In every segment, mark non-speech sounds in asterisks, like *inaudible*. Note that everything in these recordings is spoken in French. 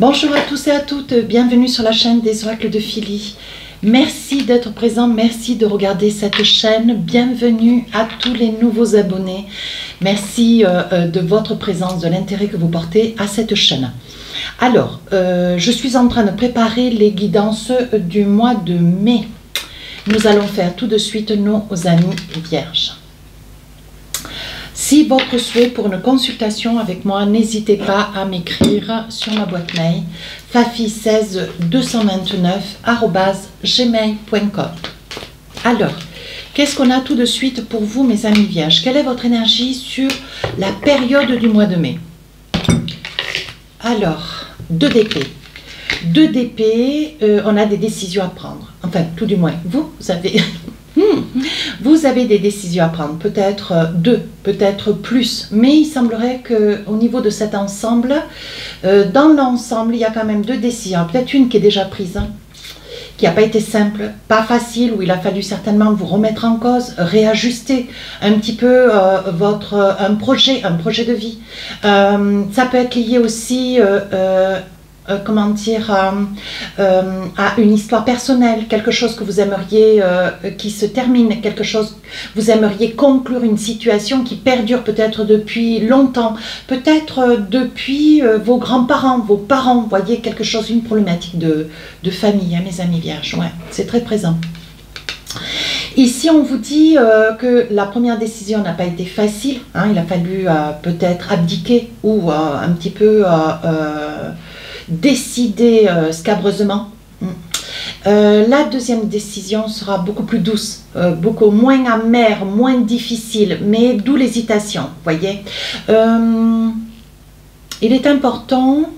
Bonjour à tous et à toutes, bienvenue sur la chaîne des oracles de Philly. Merci d'être présent, merci de regarder cette chaîne. Bienvenue à tous les nouveaux abonnés. Merci euh, euh, de votre présence, de l'intérêt que vous portez à cette chaîne. Alors, euh, je suis en train de préparer les guidances du mois de mai. Nous allons faire tout de suite nos amis vierges. Si votre souhait pour une consultation avec moi, n'hésitez pas à m'écrire sur ma boîte mail fafi16229 Alors, qu'est-ce qu'on a tout de suite pour vous, mes amis vierges? Quelle est votre énergie sur la période du mois de mai? Alors, 2 d'épée. 2 d'épée, on a des décisions à prendre. Enfin, tout du moins, vous, vous avez. Vous avez des décisions à prendre, peut-être euh, deux, peut-être plus, mais il semblerait qu'au niveau de cet ensemble, euh, dans l'ensemble, il y a quand même deux décisions. Peut-être une qui est déjà prise, hein, qui n'a pas été simple, pas facile, où il a fallu certainement vous remettre en cause, réajuster un petit peu euh, votre un projet, un projet de vie. ça peut être lié aussi euh, comment dire, euh, euh, à une histoire personnelle, quelque chose que vous aimeriez qui se termine, quelque chose, vous aimeriez conclure une situation qui perdure peut-être depuis longtemps, peut-être depuis vos grands-parents, vos parents, voyez quelque chose, une problématique de, famille, hein, mes amis vierges, ouais, c'est très présent. Ici, on vous dit que la première décision n'a pas été facile. Hein, il a fallu peut-être abdiquer ou un petit peu décider euh, scabreusement. Mm. Euh, la deuxième décision sera beaucoup plus douce, euh, beaucoup moins amère, moins difficile, mais d'où l'hésitation, voyez. il est important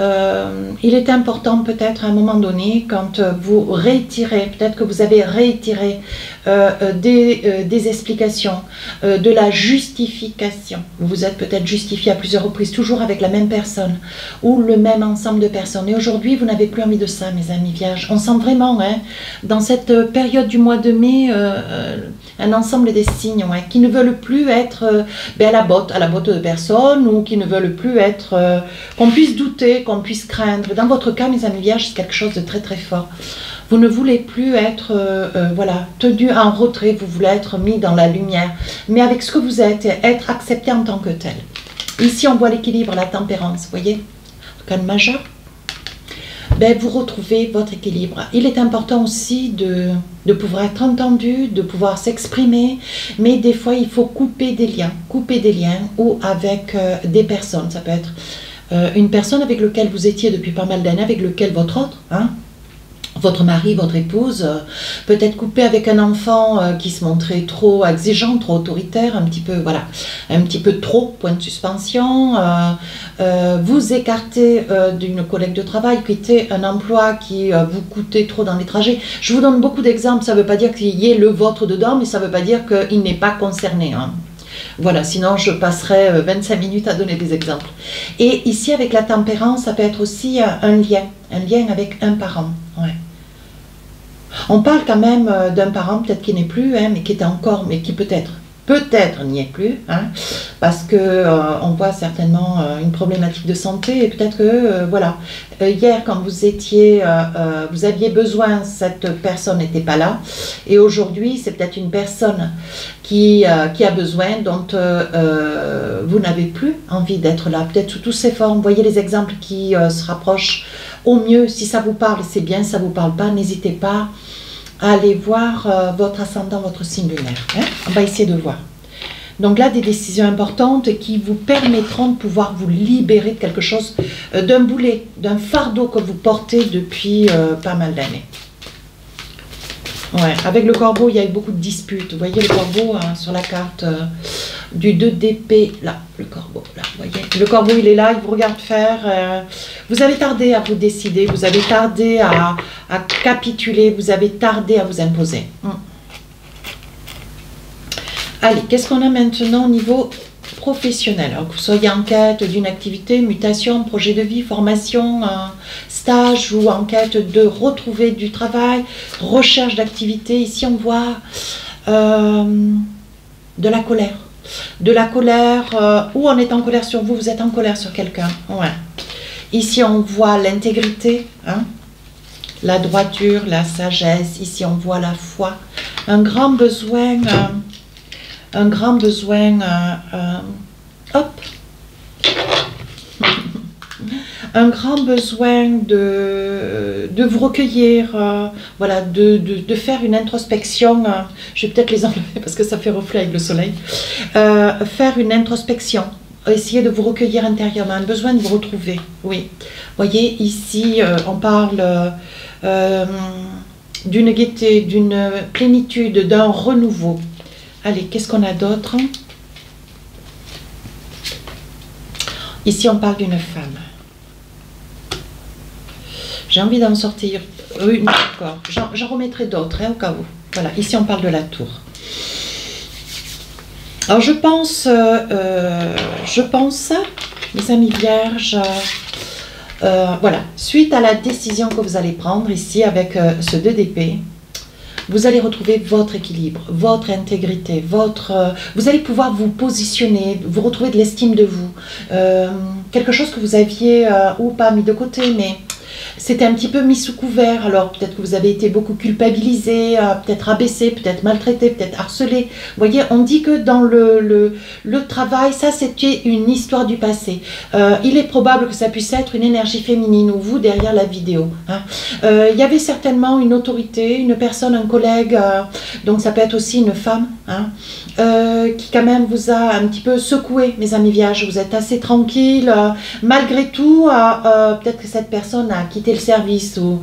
euh, il est important peut-être à un moment donné, quand vous réitérez, peut-être que vous avez réitéré euh, euh, des, explications, de la justification. Vous vous êtes peut-être justifié à plusieurs reprises, toujours avec la même personne ou le même ensemble de personnes. Et aujourd'hui, vous n'avez plus envie de ça, mes amis vierges. On sent vraiment, hein, dans cette période du mois de mai, un ensemble des signes qui ne veulent plus être ben, à la botte, à la botte de personne ou qui ne veulent plus être, qu'on puisse douter, qu'on puisse craindre. Dans votre cas, mes amis vierges, c'est quelque chose de très très fort. Vous ne voulez plus être euh, euh, voilà, tenu en retrait, vous voulez être mis dans la lumière. Mais avec ce que vous êtes, être accepté en tant que tel. Ici, on voit l'équilibre, la tempérance, voyez Calme majeur. Ben, vous retrouvez votre équilibre. Il est important aussi de, pouvoir être entendu, de pouvoir s'exprimer, mais des fois, il faut couper des liens, couper des liens ou avec euh, des personnes. Ça peut être euh, une personne avec laquelle vous étiez depuis pas mal d'années, avec lequel votre autre, hein, votre mari, votre épouse, euh, peut-être coupé avec un enfant euh, qui se montrait trop exigeant, trop autoritaire, un petit peu, voilà, un petit peu trop, point de suspension, vous écartez d'une collègue de travail, quitter un emploi qui vous coûtait trop dans les trajets. Je vous donne beaucoup d'exemples, ça ne veut pas dire qu'il y ait le vôtre dedans, mais ça ne veut pas dire qu'il n'est pas concerné. Hein. Voilà, sinon je passerai 25 euh, minutes à donner des exemples. Et ici, avec la tempérance, ça peut être aussi euh, un lien, un lien avec un parent. On parle quand même euh, d'un parent peut-être qui n'est plus, hein, mais qui était encore, mais qui peut-être peut-être n'y est plus, hein, parce que euh, on voit certainement euh, une problématique de santé et peut-être que voilà. Hier quand vous étiez, vous aviez besoin, cette personne n'était pas là. Et aujourd'hui c'est peut-être une personne qui, qui a besoin dont vous n'avez plus envie d'être là, peut-être sous toutes ces formes. Voyez les exemples qui se rapprochent au mieux. Si ça vous parle, c'est bien. Ça vous parle pas, n'hésitez pas aller voir euh, votre ascendant, votre signe lunaire. Hein. On va essayer de voir. Donc là, des décisions importantes qui vous permettront de pouvoir vous libérer de quelque chose, euh, d'un boulet, d'un fardeau que vous portez depuis euh, pas mal d'années. Ouais, avec le corbeau, il y a eu beaucoup de disputes. Vous voyez le corbeau hein, sur la carte du 2 d'épée, là, le corbeau, là, vous voyez. Le corbeau, il est là, il vous regarde faire. Euh, vous avez tardé à vous décider, vous avez tardé à, capituler, vous avez tardé à vous imposer. Hum. Allez, qu'est-ce qu'on a maintenant au niveau professionnel? Alors que vous soyez en quête d'une activité, mutation, projet de vie, formation, stage ou en quête de retrouver du travail, recherche d'activité, ici on voit euh, de la colère de la colère, euh, ou on est en colère sur vous, vous êtes en colère sur quelqu'un. Ici, on voit l'intégrité, hein, la droiture, la sagesse. Ici, on voit la foi. Un grand besoin, euh, un grand besoin, euh, hop, un grand besoin de, vous recueillir, voilà, de, faire une introspection. je vais peut-être les enlever parce que ça fait reflet avec le soleil. faire une introspection, essayer de vous recueillir intérieurement, un besoin de vous retrouver. Oui. Voyez, ici, on parle euh, d'une gaieté, d'une plénitude, d'un renouveau. Allez, qu'est-ce qu'on a d'autre? Ici, on parle d'une femme. J'ai envie d'en sortir une encore. J'en remettrai d'autres, hein, au cas où. Voilà, ici, on parle de la tour. Alors, je pense, euh, euh, je pense, mes amis vierges, euh, voilà, suite à la décision que vous allez prendre ici avec ce 2 d'épée, vous allez retrouver votre équilibre, votre intégrité, votre, vous allez pouvoir vous positionner, vous retrouver de l'estime de vous, quelque chose que vous aviez ou pas mis de côté, mais c'était un petit peu mis sous couvert. Alors peut-être que vous avez été beaucoup culpabilisé, euh, peut-être abaissé, peut-être maltraité, peut-être harcelé. Vous voyez, on dit que dans le, le, travail, ça c'était une histoire du passé. Euh, il est probable que ça puisse être une énergie féminine ou vous derrière la vidéo. Hein. Euh, il y avait certainement une autorité, une personne, un collègue, donc ça peut être aussi une femme. Hein. Qui quand même vous a un petit peu secoué, mes amis vierges. Vous êtes assez tranquille. Malgré tout, peut-être que cette personne a quitté le service ou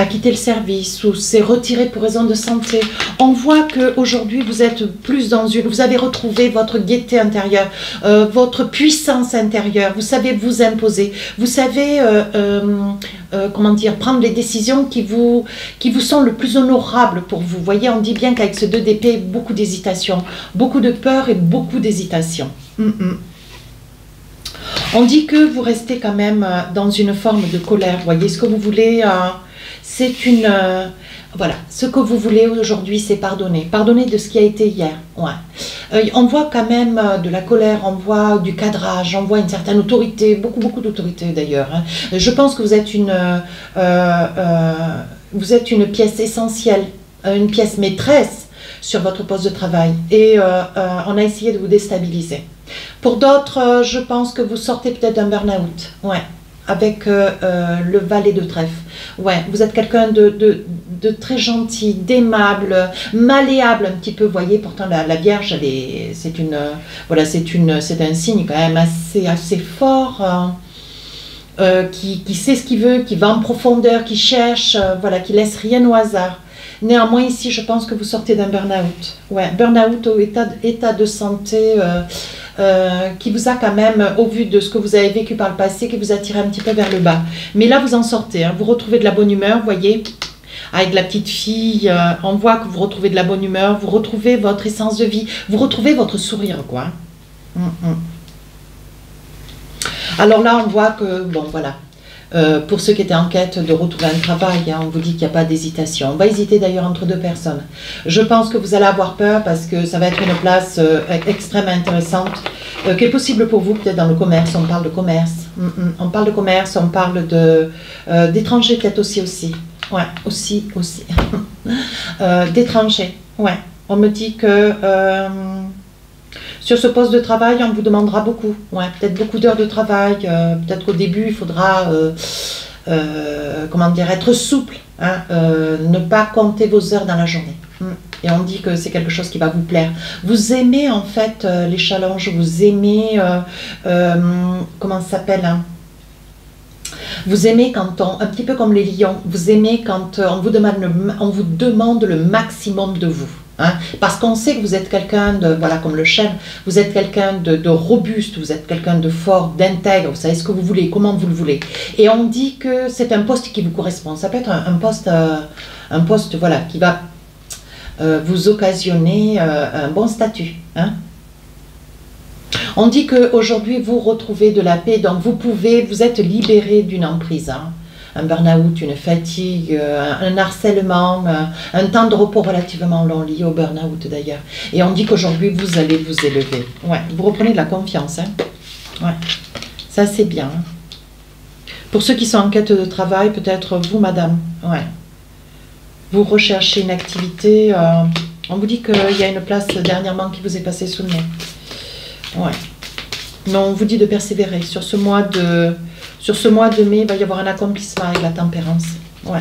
a quitté le service ou s'est retiré pour raison de santé. On voit que aujourd'hui vous êtes plus dans une, vous avez retrouvé votre gaieté intérieure, euh, votre puissance intérieure. Vous savez vous imposer, vous savez euh, euh, comment dire prendre les décisions qui vous qui vous sont le plus honorables pour vous. Voyez, on dit bien qu'avec ce 2 d'épée, beaucoup d'hésitation, beaucoup de peur et beaucoup d'hésitation. Mm, mm. On dit que vous restez quand même dans une forme de colère. Voyez ce que vous voulez c'est une... Euh, voilà, ce que vous voulez aujourd'hui, c'est pardonner. Pardonner de ce qui a été hier. Ouais. Euh, on voit quand même euh, de la colère, on voit du cadrage, on voit une certaine autorité, beaucoup, beaucoup d'autorité d'ailleurs. Hein. Je pense que vous êtes une, vous êtes une pièce essentielle, une pièce maîtresse sur votre poste de travail. Et on a essayé de vous déstabiliser. Pour d'autres, je pense que vous sortez peut-être d'un burn-out. Ouais avec euh, euh, le valet de trèfle. Ouais, vous êtes quelqu'un de, de, très gentil, d'aimable, malléable un petit peu. Voyez, pourtant la, Vierge, c'est voilà, un signe quand même assez, assez fort. Euh, qui, qui, sait ce qu'il veut, qui va en profondeur, qui cherche, voilà, qui laisse rien au hasard. Néanmoins, ici, je pense que vous sortez d'un burn-out. Ouais, burn-out au état, de santé euh, qui vous a quand même, au vu de ce que vous avez vécu par le passé, qui vous a tiré un petit peu vers le bas. Mais là, vous en sortez, hein. vous retrouvez de la bonne humeur, voyez, avec la petite fille, euh, on voit que vous retrouvez de la bonne humeur, vous retrouvez votre essence de vie, vous retrouvez votre sourire, quoi. Hum, hum. Alors là, on voit que, bon, voilà, euh, pour ceux qui étaient en quête de retrouver un travail, hein, on vous dit qu'il n'y a pas d'hésitation. On va hésiter d'ailleurs entre deux personnes. Je pense que vous allez avoir peur parce que ça va être une place euh, extrêmement intéressante, euh, qui est possible pour vous peut-être dans le commerce. On parle de commerce. Mm, mm. On parle de commerce, on parle de d'étrangers peut-être aussi aussi. Ouais, aussi aussi. *laughs* d'étrangers. Ouais. On me dit que sur ce poste de travail, on vous demandera beaucoup. Ouais, peut-être beaucoup d'heures de travail. Euh, peut-être qu'au début, il faudra, euh, euh, comment être souple. Hein, ne pas compter vos heures dans la journée. Hmm. Et on dit que c'est quelque chose qui va vous plaire. Vous aimez en fait les challenges, vous aimez, comment ça s'appelle hein? Vous aimez quand on, un petit peu comme les lions, vous aimez quand on vous demande on vous demande le maximum de vous. Hein. parce qu'on sait que vous êtes quelqu'un de, voilà, comme le chef, vous êtes quelqu'un de, robuste, vous êtes quelqu'un de fort, d'intègre, vous savez ce que vous voulez, comment vous le voulez. Et on dit que c'est un poste qui vous correspond. Ça peut être un, poste, euh, un poste voilà, qui va euh, vous occasionner euh, un bon statut. Hein. On dit qu'aujourd'hui, vous retrouvez de la paix, donc vous pouvez, vous êtes libéré d'une emprise. Hein. Un burn-out, une fatigue, euh, un harcèlement, euh, un temps de repos relativement long lié au burn-out d'ailleurs. Et on dit qu'aujourd'hui, vous allez vous élever. Ouais, vous reprenez de la confiance. Hein. Ouais, ça c'est bien. Hein. Pour ceux qui sont en quête de travail, peut-être vous, madame. Ouais. Vous recherchez une activité. Euh, on vous dit qu'il y a une place dernièrement qui vous est passée sous le nez. Ouais. Mais on vous dit de persévérer. Sur ce mois de, sur ce mois de mai, il va y avoir un accomplissement avec la tempérance. Ouais.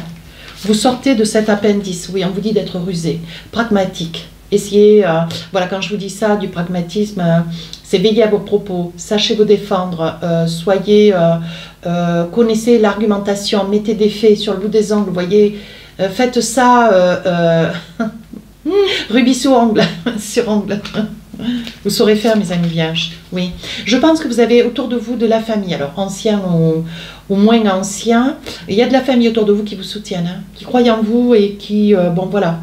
Vous sortez de cet appendice. Oui, on vous dit d'être rusé, pragmatique. Essayez, euh, voilà, quand je vous dis ça, du pragmatisme, euh, c'est veiller à vos propos, sachez vous défendre, euh, soyez, connaissez l'argumentation, mettez des faits sur le bout des ongles, voyez, faites ça, *laughs* rubis sous ongle, *laughs* sur ongle. Vous saurez faire, mes amis vierges. Oui. Je pense que vous avez autour de vous de la famille, alors ancien ou, moins ancien. Il y a de la famille autour de vous qui vous soutiennent, hein, qui croient en vous et qui, euh, bon voilà,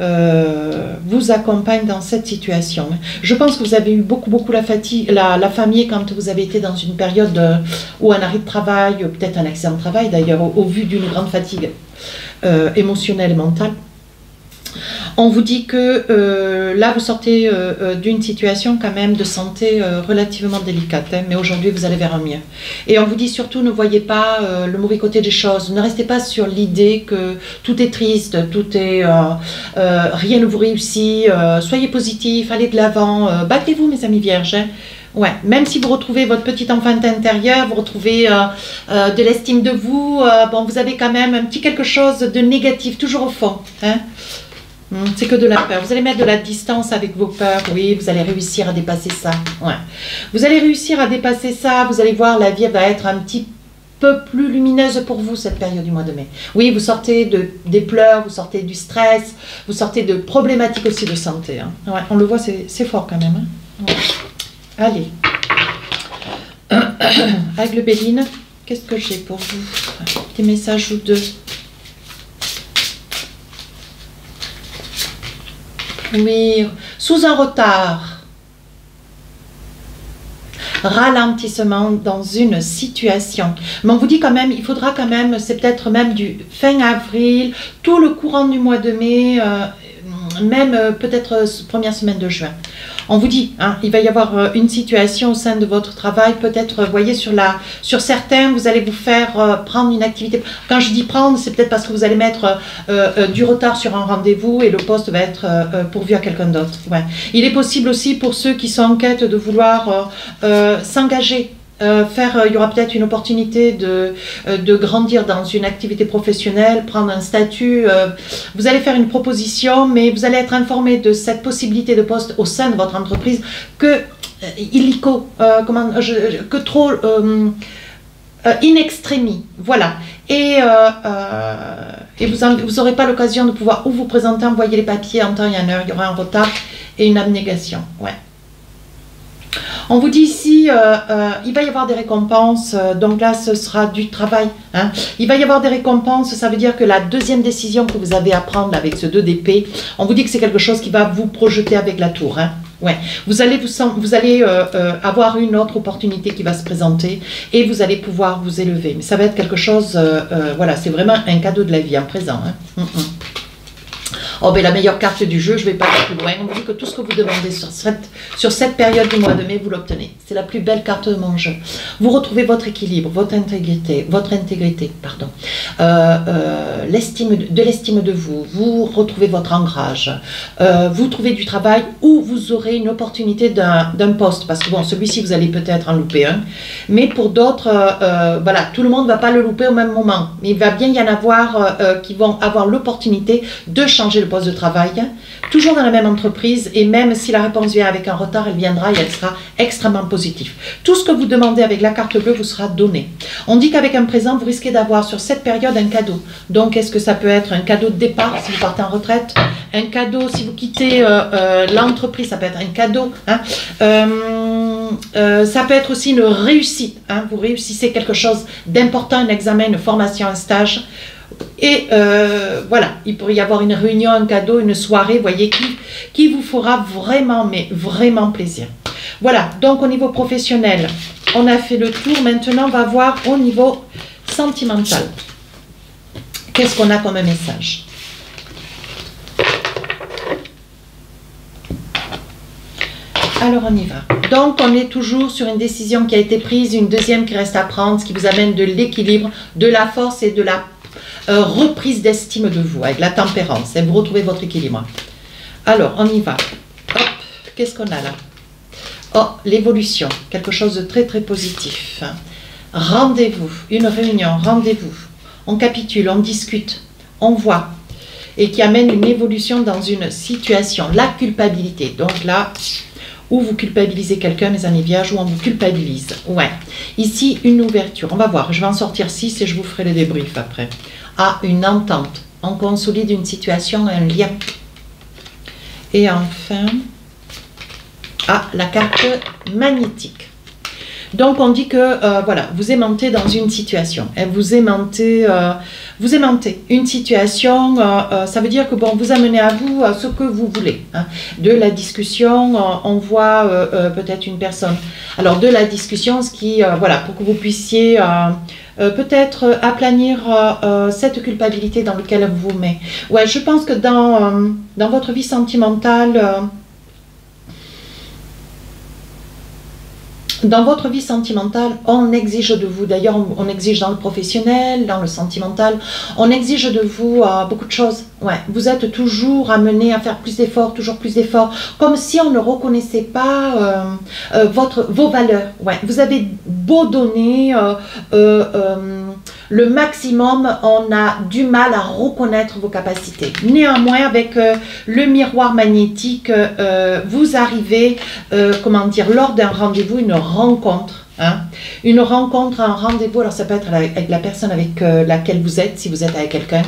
euh, vous accompagnent dans cette situation. Je pense que vous avez eu beaucoup, beaucoup la, fatigue, la, famille quand vous avez été dans une période euh, ou un arrêt de travail, peut-être un accident de travail d'ailleurs, au, vu d'une grande fatigue émotionnelle et mentale. On vous dit que euh, là, vous sortez euh, euh, d'une situation quand même de santé relativement délicate, hein, mais aujourd'hui, vous allez vers un mieux. Et on vous dit surtout, ne voyez pas le mauvais côté des choses, ne restez pas sur l'idée que tout est triste, tout est... rien ne vous réussit, soyez positif, allez de l'avant, battez-vous, mes amis vierges. Hein. Ouais, même si vous retrouvez votre petit enfant intérieur, vous retrouvez de l'estime de vous, bon, vous avez quand même un petit quelque chose de négatif, toujours au fond. Hein. Hmm, c'est que de la peur. Vous allez mettre de la distance avec vos peurs. Oui, vous allez réussir à dépasser ça. Vous allez réussir à dépasser ça. Vous allez voir, la vie va être un petit peu plus lumineuse pour vous cette période du mois de mai. Oui, vous sortez de, des pleurs, vous sortez du stress, vous sortez de problématiques aussi de santé. Hein. On le voit, c'est fort quand même. Hein. Allez. *coughs* Aigle Béline, qu'est-ce que j'ai pour vous? Des messages ou deux. Oui, sous un retard. Ralentissement dans une situation. Mais on vous dit quand même, il faudra quand même, c'est peut-être même du fin avril, tout le courant du mois de mai, euh, même euh, peut-être euh, première semaine de juin on vous dit, hein, il va y avoir euh, une situation au sein de votre travail, peut-être, vous voyez, sur, la, sur certains, vous allez vous faire euh, prendre une activité. Quand je dis prendre, c'est peut-être parce que vous allez mettre euh, du retard sur un rendez-vous et le poste va être pourvu à quelqu'un d'autre. Il est possible aussi pour ceux qui sont en quête de vouloir s'engager euh, euh, il y aura peut-être une opportunité de, euh, de, grandir dans une activité professionnelle, prendre un statut. vous allez faire une proposition, mais vous allez être informé de cette possibilité de poste au sein de votre entreprise que illico, que trop in extremis, voilà. Et, et vous n'aurez pas l'occasion de pouvoir ou vous présenter, envoyer les papiers en temps et en heure. Il y aura un retard et une abnégation. Ouais. On vous dit ici, euh, euh, il va y avoir des récompenses, euh, donc là ce sera du travail. Hein. Il va y avoir des récompenses, ça veut dire que la deuxième décision que vous avez à prendre avec ce 2 d'épée, on vous dit que c'est quelque chose qui va vous projeter avec la tour. Hein. Ouais. Vous allez, vous, vous allez avoir une autre opportunité qui va se présenter et vous allez pouvoir vous élever. Mais ça va être quelque chose, voilà, c'est vraiment un cadeau de la vie en présent. Hein. Mm, mm. Oh, ben la meilleure carte du jeu, je ne vais pas aller plus loin. On vous dit que tout ce que vous demandez sur cette, sur cette période du mois de mai, vous l'obtenez. C'est la plus belle carte de mon jeu. Vous retrouvez votre équilibre, votre intégrité, votre intégrité, pardon, euh, euh, l'estime de l'estime de vous. Vous retrouvez votre ancrage. Euh, vous trouvez du travail ou vous aurez une opportunité d'un poste. Parce que celui-ci, vous allez peut-être en louper un. Mais pour d'autres, voilà, tout le monde ne va pas le louper au même moment. Mais il va bien y en avoir qui vont avoir l'opportunité de changer le poste de travail, toujours dans la même entreprise, et même si la réponse vient avec un retard, elle viendra et elle sera extrêmement positive. Tout ce que vous demandez avec la carte bleue vous sera donné. On dit qu'avec un présent, vous risquez d'avoir sur cette période un cadeau. Donc, est-ce que ça peut être un cadeau de départ si vous partez en retraite? Un cadeau si vous quittez euh, euh, l'entreprise, ça peut être un cadeau. Hein. Euh, ça peut être aussi une réussite. Hein. Vous réussissez quelque chose d'important, un examen, une formation, un stage. Et euh, voilà, il pourrait y avoir une réunion, un cadeau, une soirée, voyez, qui, qui vous fera vraiment, mais vraiment plaisir. Voilà, donc au niveau professionnel, on a fait le tour. Maintenant, on va voir au niveau sentimental. qu'est-ce qu'on a comme message? Alors on y va. Donc on est toujours sur une décision qui a été prise, une deuxième qui reste à prendre, ce qui vous amène de l'équilibre, de la force et de la euh, reprise d'estime de vous, avec la tempérance. Et vous retrouvez votre équilibre. Alors on y va. Hop, qu'est-ce qu'on a là? Oh, l'évolution, quelque chose de très très positif. Rendez-vous, une réunion, rendez-vous. On capitule, on discute, on voit. Et qui amène une évolution dans une situation. La culpabilité. Donc là, ou vous culpabilisez quelqu'un, mes amis vierges, ou on vous culpabilise. Ouais. Ici, une ouverture. On va voir. Je vais en sortir six et je vous ferai le débrief après. Ah, une entente. On consolide une situation, un lien. Et enfin, ah, la carte magnétique. Donc on dit que euh, voilà, vous aimantez dans une situation. Et vous aimantez, euh, vous aimantez une situation. Euh, ça veut dire que bon, vous amenez à vous ce que vous voulez. Hein. De la discussion, on voit peut-être une personne. Alors de la discussion, ce qui voilà, pour que vous puissiez peut-être aplanir cette culpabilité dans laquelle vous vous mettez. Ouais, je pense que dans dans votre vie sentimentale Dans votre vie sentimentale, on exige de vous, d'ailleurs on, exige dans le professionnel, dans le sentimental, on exige de vous euh, beaucoup de choses. Ouais, vous êtes toujours amené à faire plus d'efforts, toujours plus d'efforts, comme si on ne reconnaissait pas euh, euh, votre, vos valeurs. Ouais, vous avez beau donner le maximum, on a du mal à reconnaître vos capacités. Néanmoins, avec euh, le miroir magnétique, euh, vous arrivez, euh, comment dire, lors d'un rendez-vous, une rencontre Hein. Une rencontre, un rendez-vous, alors ça peut être avec la personne avec euh, laquelle vous êtes, si vous êtes avec quelqu'un.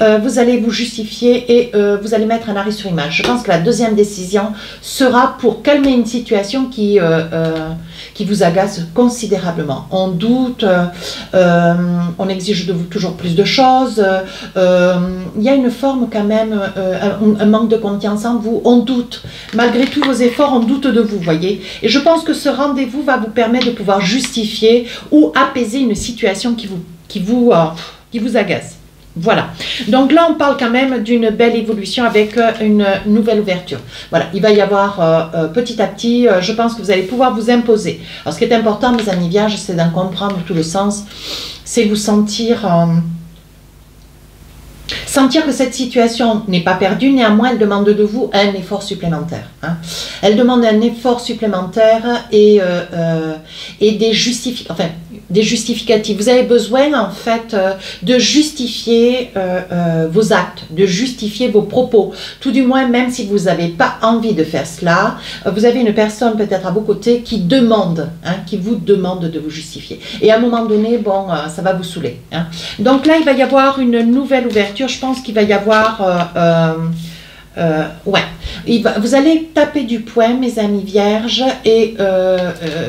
Euh, vous allez vous justifier et euh, vous allez mettre un arrêt sur image. Je pense que la deuxième décision sera pour calmer une situation qui, qui vous agace considérablement. On doute, on exige de vous toujours plus de choses. Il y a une forme quand même, un, un, manque de confiance en vous. On doute. Malgré tous vos efforts, on doute de vous, voyez. Et je pense que ce rendez-vous va vous permettre de pouvoir justifier ou apaiser une situation qui vous, qui vous, euh, qui vous agace. Voilà. Donc là, on parle quand même d'une belle évolution avec euh, une nouvelle ouverture. Voilà. Il va y avoir euh, petit à petit, je pense que vous allez pouvoir vous imposer. Alors, ce qui est important, mes amis vierges, c'est d'en comprendre tout le sens. C'est vous sentir Sentir que cette situation n'est pas perdue, néanmoins, elle demande de vous un effort supplémentaire. Hein. Elle demande un effort supplémentaire et, euh, euh, et des, justificatifs. Vous avez besoin, en fait, euh, de justifier vos actes, de justifier vos propos. Tout du moins, même si vous n'avez pas envie de faire cela, vous avez une personne peut-être à vos côtés qui demande, hein, qui vous demande de vous justifier. Et à un moment donné, bon, ça va vous saouler. Hein. Donc là, il va y avoir une nouvelle ouverture. Je pense qu'il va y avoir... Euh, euh, euh, ouais, vous allez taper du poing, mes amis vierges, et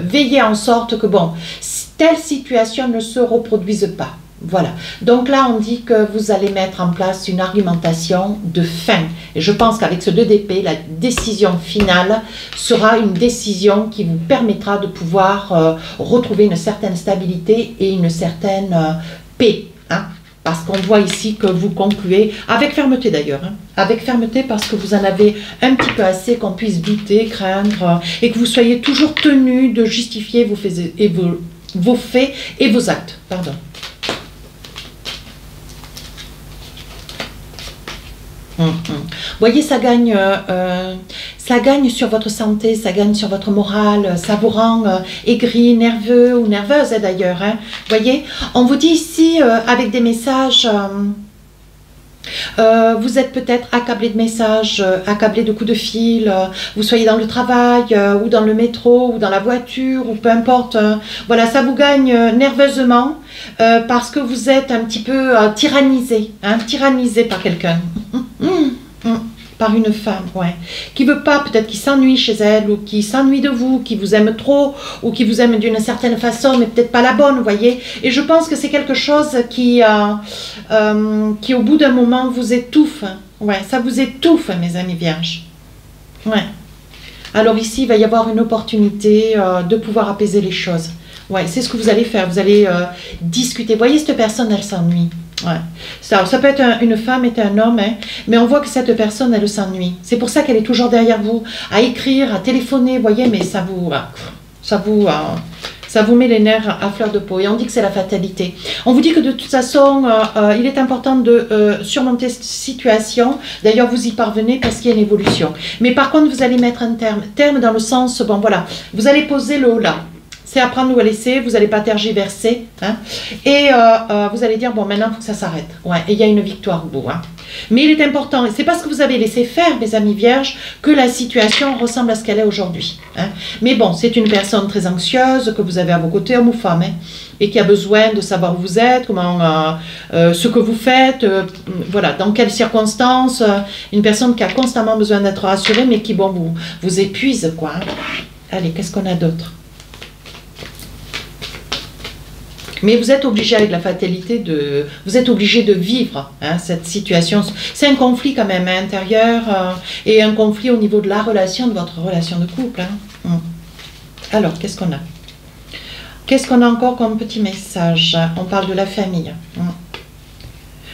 veiller en sorte que, bon, telle situation ne se reproduise pas. Voilà. Donc là, on dit que vous allez mettre en place une argumentation de fin. Et je pense qu'avec ce 2DP, la décision finale sera une décision qui vous permettra de pouvoir retrouver une certaine stabilité et une certaine paix. Hein parce qu'on voit ici que vous concluez, avec fermeté d'ailleurs, hein. avec fermeté parce que vous en avez un petit peu assez qu'on puisse douter, craindre, euh, et que vous soyez toujours tenu de justifier vos faits et vos, actes. Pardon. Hum, hum. Voyez, ça gagne, euh, euh, ça gagne sur votre santé, ça gagne sur votre morale, ça vous rend euh, aigri, nerveux ou nerveuse d'ailleurs. Hein. Voyez, on vous dit ici avec des messages. vous êtes peut-être accablé de messages, accablé de coups de fil, vous soyez dans le travail ou dans le métro ou dans la voiture ou peu importe. voilà, ça vous gagne nerveusement parce que vous êtes un petit peu tyrannisé, hein, tyrannisé par quelqu'un. *laughs* par une femme, ouais, qui veut pas, peut-être qui s'ennuie chez elle, ou qui s'ennuie de vous, qui vous aime trop, ou qui vous aime d'une certaine façon, mais peut-être pas la bonne, vous voyez. Et je pense que c'est quelque chose qui, euh, euh, qui au bout d'un moment vous étouffe. Ouais, ça vous étouffe, mes amis vierges. Ouais. Alors ici, il va y avoir une opportunité euh, de pouvoir apaiser les choses. Ouais, c'est ce que vous allez faire. Vous allez discuter. Voyez, cette personne, elle s'ennuie. Ouais. Ça, ça peut être un- une femme et un homme, hein, mais on voit que cette personne, elle s'ennuie. C'est pour ça qu'elle est toujours derrière vous, à écrire, à téléphoner, vous voyez, mais ça vous, ah, ça vous, euh, ça vous met les nerfs à fleur de peau. Et on dit que c'est la fatalité. On vous dit que de toute façon, euh, euh, il est important de euh, surmonter cette situation. D'ailleurs, vous y parvenez parce qu'il y a une évolution. Mais par contre, vous allez mettre un terme. Terme dans le sens, bon voilà, vous allez poser le haut là. C'est à prendre ou à laisser, vous n'allez pas tergiverser. Hein, et euh, euh, vous allez dire, bon, maintenant, il faut que ça s'arrête. Ouais, et il y a une victoire au bout. Hein. Mais il est important, et c'est parce que vous avez laissé faire, mes amis vierges, que la situation ressemble à ce qu'elle est aujourd'hui. hein. Mais bon, c'est une personne très anxieuse que vous avez à vos côtés, homme ou femme, hein, et qui a besoin de savoir où vous êtes, comment, euh, ce que vous faites, voilà, dans quelles circonstances. une personne qui a constamment besoin d'être rassurée, mais qui, bon, vous, vous épuise, quoi. Allez, qu'est-ce qu'on a d'autre? Mais vous êtes obligé avec la fatalité de, vous êtes obligé de vivre hein, cette situation. C'est un conflit quand même hein, intérieur euh, et un conflit au niveau de la relation, de votre relation de couple. hein. Hum. Alors, qu'est-ce qu'on a? Qu'est-ce qu'on a encore comme petit message? On parle de la famille. Hum.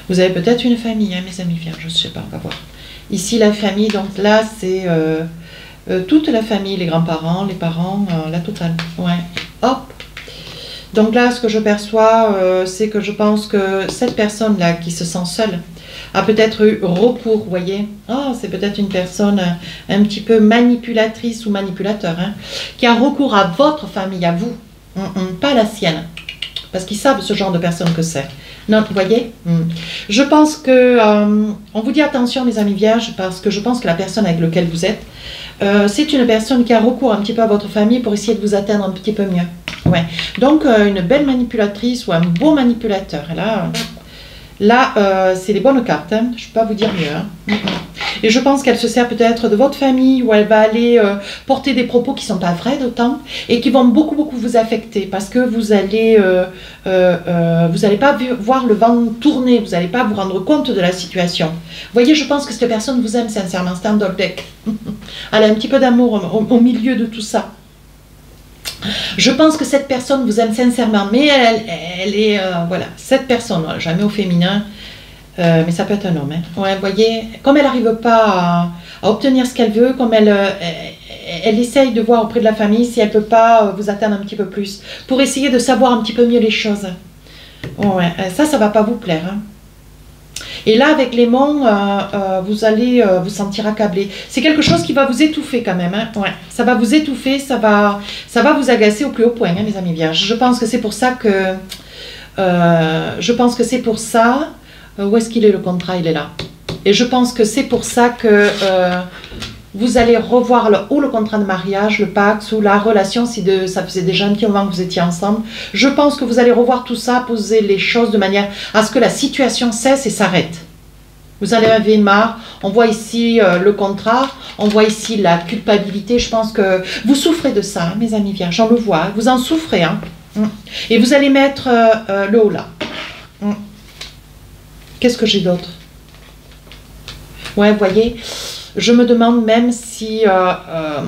Vous avez peut-être une famille, mes amis vierges, je ne sais pas, on va voir. Ici, la famille, donc là, c'est euh, euh, toute la famille, les grands-parents, les parents, euh, la totale. Ouais. Hop, donc là, ce que je perçois, euh, c'est que je pense que cette personne-là qui se sent seule a peut-être eu recours, vous voyez. Ah, c'est peut-être une personne euh, un petit peu manipulatrice ou manipulateur, hein, qui a recours à votre famille, à vous, Hum, hum, pas la sienne. Parce qu'ils savent ce genre de personne que c'est. Non, vous voyez? Hum. Je pense que... euh, on vous dit attention, mes amis vierges, parce que je pense que la personne avec laquelle vous êtes, c'est une personne qui a recours un petit peu à votre famille pour essayer de vous atteindre un petit peu mieux. Ouais. Donc, euh, une belle manipulatrice ou un beau manipulateur. Là, là euh, c'est les bonnes cartes. hein. Je ne peux pas vous dire mieux. hein. Et je pense qu'elle se sert peut-être de votre famille ou elle va aller euh, porter des propos qui ne sont pas vrais d'autant et qui vont beaucoup, beaucoup vous affecter parce que vous allez, vous n'allez pas voir le vent tourner, vous n'allez pas vous rendre compte de la situation. Vous voyez, je pense que cette personne vous aime sincèrement, c'est un deck. *laughs* Elle a un petit peu d'amour au milieu de tout ça. Je pense que cette personne vous aime sincèrement, mais elle, est, euh, voilà, cette personne, jamais au féminin, euh, mais ça peut être un homme. Hein. Ouais, voyez, comme elle n'arrive pas à, obtenir ce qu'elle veut, comme elle, euh, elle, elle essaye de voir auprès de la famille si elle peut pas vous atteindre un petit peu plus, pour essayer de savoir un petit peu mieux les choses. Ouais, ça, ça va pas vous plaire. hein. Et là, avec les monts, euh, euh, vous allez euh, vous sentir accablé. C'est quelque chose qui va vous étouffer quand même. hein. Ouais, ça va vous étouffer, ça va, ça va vous agacer au plus haut point, hein, mes amis vierges. Je pense que c'est pour ça que, je pense que c'est pour ça. où est-ce qu'il est le contrat? Il est là. Et je pense que c'est pour ça que euh, vous allez revoir le, ou le contrat de mariage, le Pax, ou la relation, si ça faisait déjà un petit moment que vous étiez ensemble. Je pense que vous allez revoir tout ça, poser les choses de manière à ce que la situation cesse et s'arrête. Vous en avez marre. On voit ici euh, le contrat, on voit ici la culpabilité. Je pense que vous souffrez de ça, mes amis vierges. J'en le vois. Vous en souffrez. Hein. Mm. Et vous allez mettre euh, euh, le haut là. Mm. Qu'est-ce que j'ai d'autre? Ouais, vous voyez, je me demande même si euh, euh,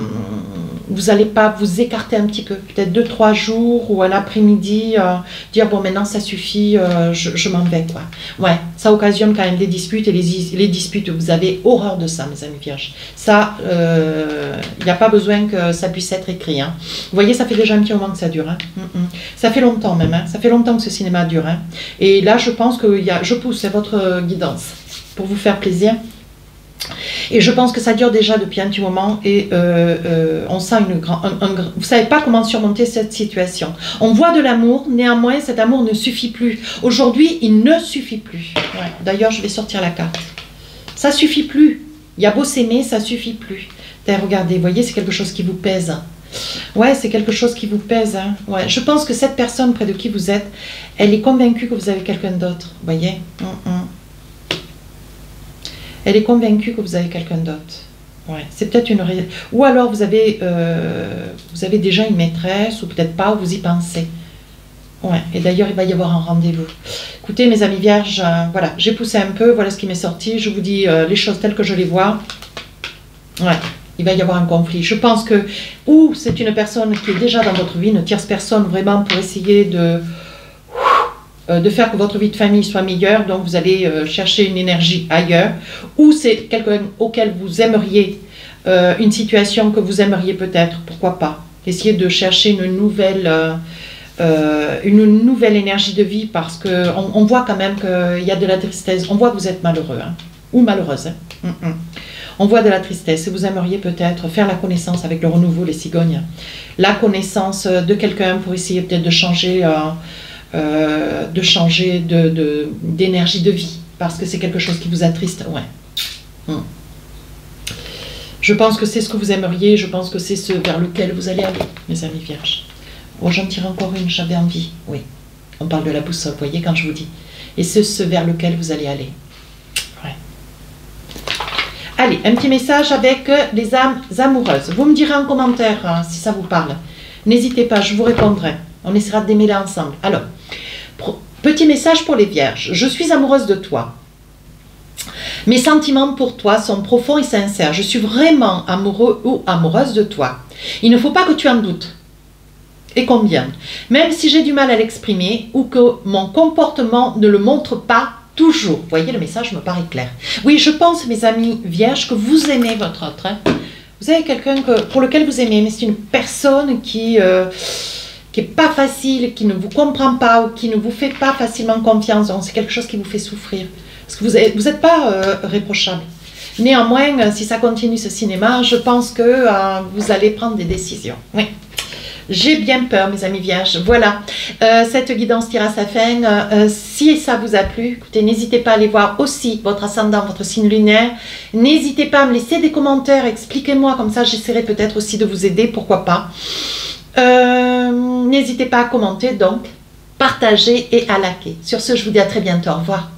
vous n'allez pas vous écarter un petit peu, peut-être deux, trois jours ou un après-midi, euh, dire bon maintenant ça suffit, je, je m'en vais quoi. Ouais, ça occasionne quand même des disputes et les, disputes, vous avez horreur de ça mes amis vierges. Ça, il n'y a pas besoin que ça puisse être écrit. hein. Vous voyez, ça fait déjà un petit moment que ça dure. hein. Mm, mm. Ça fait longtemps même, hein. ça fait longtemps que ce cinéma dure. Et là je pense que y a, je pousse à votre guidance pour vous faire plaisir. Et je pense que ça dure déjà depuis un petit moment et euh, euh, on sent une grande... Un, un grand- vous savez pas comment surmonter cette situation. On voit de l'amour, néanmoins cet amour ne suffit plus. Aujourd'hui, il ne suffit plus. D'ailleurs, je vais sortir la carte. Ça suffit plus. Il y a beau s'aimer, ça suffit plus. Regardez, vous voyez, c'est quelque chose qui vous pèse. Ouais, c'est quelque chose qui vous pèse. hein. Ouais. Je pense que cette personne près de qui vous êtes, elle est convaincue que vous avez quelqu'un d'autre. Voyez Hum, hum. Elle est convaincue que vous avez quelqu'un d'autre. Ouais, c'est peut-être une ou alors vous avez euh, vous avez déjà une maîtresse ou peut-être pas ou vous y pensez. Ouais, et d'ailleurs il va y avoir un rendez-vous. Écoutez mes amis vierges, euh, voilà, j'ai poussé un peu, voilà ce qui m'est sorti, je vous dis euh, les choses telles que je les vois. Ouais, il va y avoir un conflit. Je pense que ou c'est une personne qui est déjà dans votre vie, une tierce personne vraiment pour essayer de de faire que votre vie de famille soit meilleure, donc vous allez euh, chercher une énergie ailleurs, ou c'est quelqu'un auquel vous aimeriez, euh, une situation que vous aimeriez peut-être, pourquoi pas? Essayez de chercher une nouvelle, une nouvelle énergie de vie parce qu'on on voit quand même qu'il y a de la tristesse, on voit que vous êtes malheureux hein, ou malheureuse. Hein. Mm, mm. On voit de la tristesse et vous aimeriez peut-être faire la connaissance avec le renouveau, les cigognes, la connaissance de quelqu'un pour essayer peut-être de changer euh, de changer d'énergie de, vie, parce que c'est quelque chose qui vous attriste. Ouais. Hmm. Je pense que c'est ce que vous aimeriez, je pense que c'est ce vers lequel vous allez aller, mes amis vierges. Oh, j'en tire encore une, j'avais envie. Oui, on parle de la boussole, voyez, quand je vous dis. Et c'est ce vers lequel vous allez aller. Allez, un petit message avec les âmes amoureuses. Vous me direz en commentaire hein, si ça vous parle. N'hésitez pas, je vous répondrai. On essaiera de démêler ensemble. Alors, petit message pour les vierges. Je suis amoureuse de toi. Mes sentiments pour toi sont profonds et sincères. Je suis vraiment amoureux ou amoureuse de toi. Il ne faut pas que tu en doutes. Et combien? Même si j'ai du mal à l'exprimer ou que mon comportement ne le montre pas toujours. Vous voyez, le message me paraît clair. Oui, je pense, mes amis vierges, que vous aimez votre autre. Hein. Vous avez quelqu'un pour lequel vous aimez, mais c'est une personne qui... Euh, qui n'est pas facile, qui ne vous comprend pas ou qui ne vous fait pas facilement confiance. C'est quelque chose qui vous fait souffrir. Parce que vous n'êtes vous pas euh, réprochable. Néanmoins, si ça continue ce cinéma, je pense que euh, vous allez prendre des décisions. Oui. J'ai bien peur, mes amis vierges. Voilà, euh, cette guidance tire à sa fin. si ça vous a plu, écoutez, n'hésitez pas à aller voir aussi votre ascendant, votre signe lunaire. N'hésitez pas à me laisser des commentaires, expliquez-moi, comme ça j'essaierai peut-être aussi de vous aider, pourquoi pas? Euh, n'hésitez pas à commenter donc, partager et à liker. Sur ce, je vous dis à très bientôt. Au revoir.